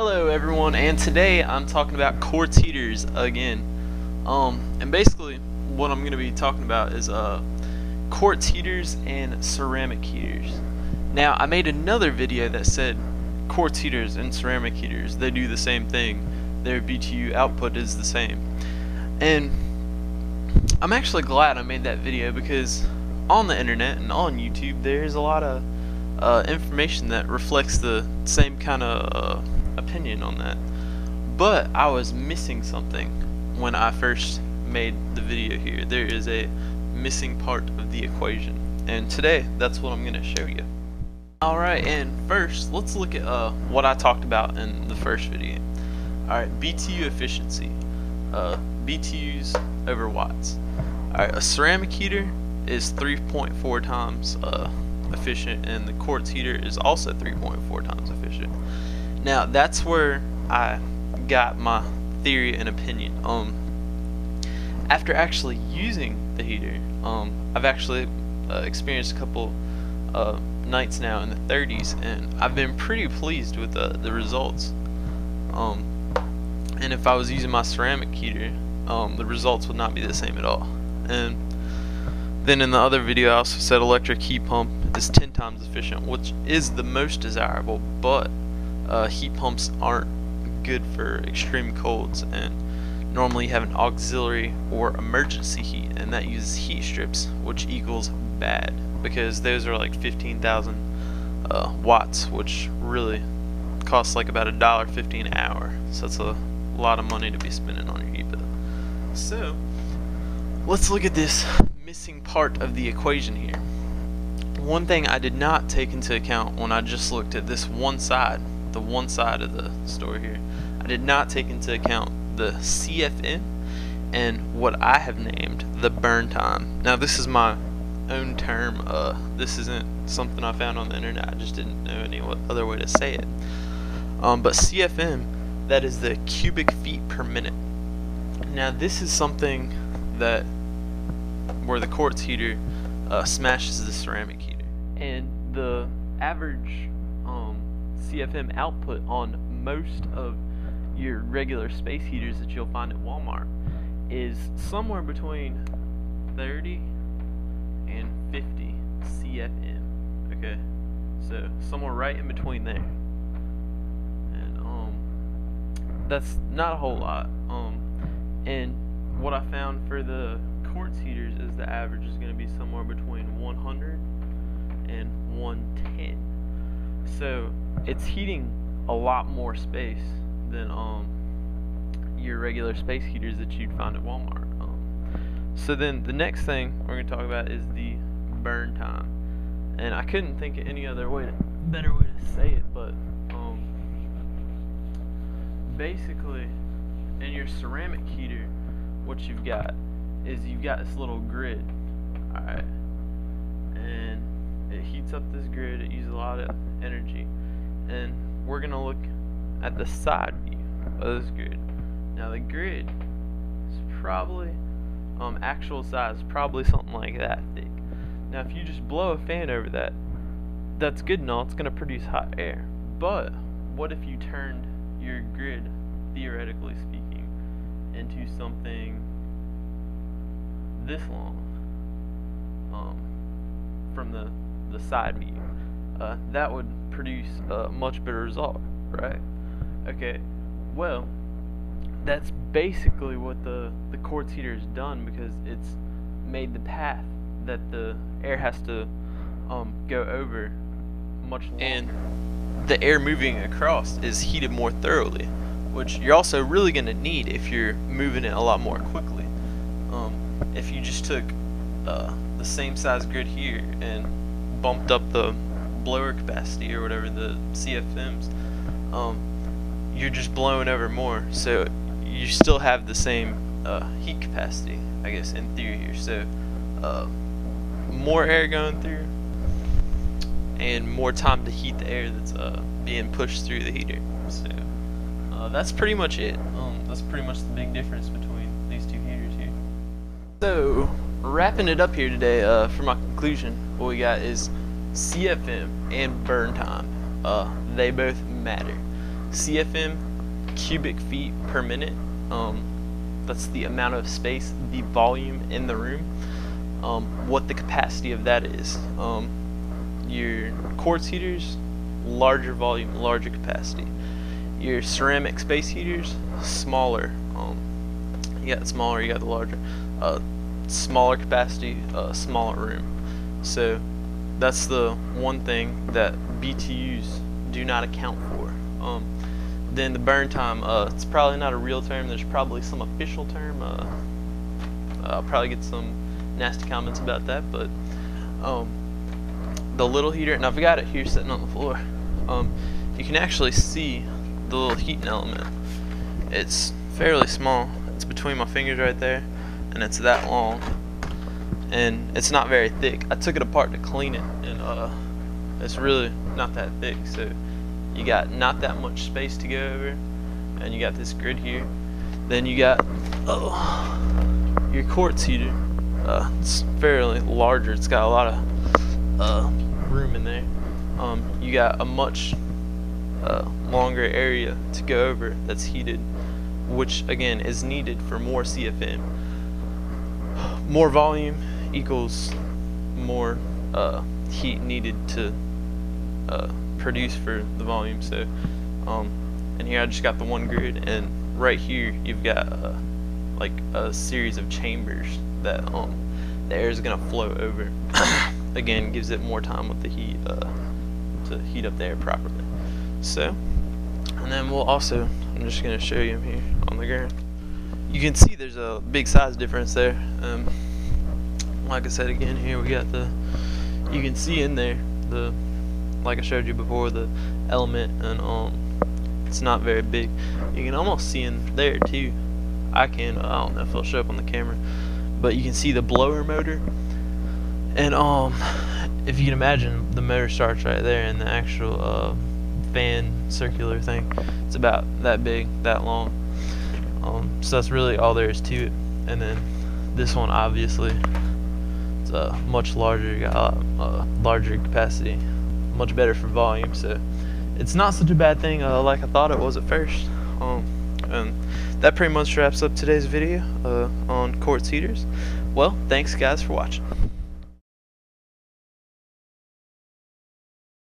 Hello everyone, and today I'm talking about quartz heaters again. Um, and basically what I'm going to be talking about is uh, quartz heaters and ceramic heaters. Now I made another video that said quartz heaters and ceramic heaters, they do the same thing. Their BTU output is the same. And I'm actually glad I made that video because on the internet and on YouTube there's a lot of uh, information that reflects the same kind of uh, opinion on that. But I was missing something when I first made the video here. There is a missing part of the equation. And today, that's what I'm going to show you. Alright, and first, let's look at uh, what I talked about in the first video. Alright, BTU efficiency. Uh, BTUs over watts. Alright, a ceramic heater is 3.4 times uh, efficient and the quartz heater is also 3.4 times efficient. Now that's where I got my theory and opinion. Um, after actually using the heater, um, I've actually uh, experienced a couple uh, nights now in the 30s, and I've been pretty pleased with the the results. Um, and if I was using my ceramic heater, um, the results would not be the same at all. And then in the other video, I also said electric heat pump is 10 times efficient, which is the most desirable, but uh, heat pumps aren't good for extreme colds and normally have an auxiliary or emergency heat and that uses heat strips which equals bad because those are like 15,000 uh, watts which really costs like about a dollar 15 an hour. So that's a lot of money to be spending on your heat bill. So let's look at this missing part of the equation here. One thing I did not take into account when I just looked at this one side the one side of the story here. I did not take into account the CFM and what I have named the burn time. Now this is my own term. Uh, this isn't something I found on the internet. I just didn't know any other way to say it. Um, but CFM, that is the cubic feet per minute. Now this is something that where the quartz heater uh, smashes the ceramic heater, and the average CFM output on most of your regular space heaters that you'll find at Walmart is somewhere between 30 and 50 CFM. Okay, so somewhere right in between there. And um, that's not a whole lot. Um, and what I found for the quartz heaters is the average is going to be somewhere between 100 and 110. So it's heating a lot more space than um, your regular space heaters that you'd find at Walmart. Um, so then the next thing we're going to talk about is the burn time. And I couldn't think of any other way, to, better way to say it, but um, basically in your ceramic heater, what you've got is you've got this little grid, alright, and it up this grid, it uses a lot of energy and we're gonna look at the side view of this grid. Now the grid is probably um, actual size probably something like that thick. Now if you just blow a fan over that, that's good and all, it's gonna produce hot air. But what if you turned your grid, theoretically speaking, into something this long um, from the, the side view? Uh, that would produce a much better result, right? Okay, well, that's basically what the, the quartz heater has done because it's made the path that the air has to um, go over much longer. And the air moving across is heated more thoroughly, which you're also really going to need if you're moving it a lot more quickly. Um, if you just took uh, the same size grid here and bumped up the blower capacity or whatever the CFMs, um, you're just blowing over more. So you still have the same uh, heat capacity, I guess, in theory here. So uh, more air going through and more time to heat the air that's uh, being pushed through the heater. So uh, that's pretty much it. Um, that's pretty much the big difference between these two heaters here. So wrapping it up here today, uh, for my conclusion, what we got is CFM and burn time, uh, they both matter. CFM cubic feet per minute. Um, that's the amount of space, the volume in the room. Um, what the capacity of that is. Um, your quartz heaters, larger volume, larger capacity. Your ceramic space heaters, smaller. Um, you got smaller, you got the larger. Uh, smaller capacity, uh, smaller room. So that's the one thing that BTUs do not account for. Um, then the burn time, uh, it's probably not a real term. There's probably some official term. Uh, I'll probably get some nasty comments about that, but um, the little heater, and I've got it here sitting on the floor. Um, you can actually see the little heating element. It's fairly small. It's between my fingers right there, and it's that long, and it's not very thick. I took it apart to clean it, and uh, it's really not that thick. So you got not that much space to go over, and you got this grid here. Then you got oh, your quartz heater. Uh, it's fairly larger. It's got a lot of uh, room in there. Um, you got a much uh, longer area to go over that's heated, which again is needed for more CFM. More volume equals more uh, heat needed to uh, produce for the volume. So, um, and here I just got the one grid, and right here you've got uh, like a series of chambers that um, the air is gonna flow over. Again, gives it more time with the heat uh, to heat up the air properly. So, and then we'll also, I'm just gonna show you here on the ground. You can see there's a big size difference there. Um, like I said again, here we got the, you can see in there the like I showed you before, the element, and um, it's not very big. You can almost see in there too. I can, I don't know if it'll show up on the camera, but you can see the blower motor. And um, if you can imagine, the motor starts right there, and the actual uh, fan circular thing, it's about that big, that long. Um, so that's really all there is to it. And then this one, obviously, it's a much larger, uh, larger capacity much better for volume. So it's not such a bad thing uh, like I thought it was at first. Um, and that pretty much wraps up today's video uh, on quartz heaters. Well, thanks guys for watching.